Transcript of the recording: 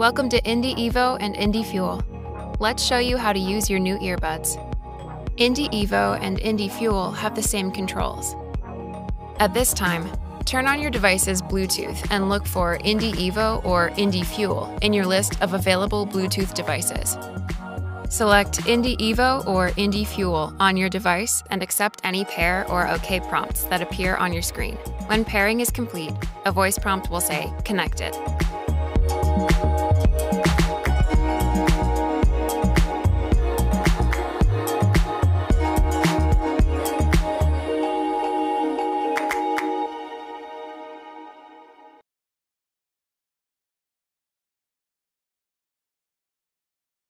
Welcome to Indy Evo and Indy Fuel. Let's show you how to use your new earbuds. Indy Evo and Indy Fuel have the same controls. At this time, turn on your device's Bluetooth and look for Indy Evo or Indy Fuel in your list of available Bluetooth devices. Select Indy Evo or Indy Fuel on your device and accept any pair or OK prompts that appear on your screen. When pairing is complete, a voice prompt will say, Connected.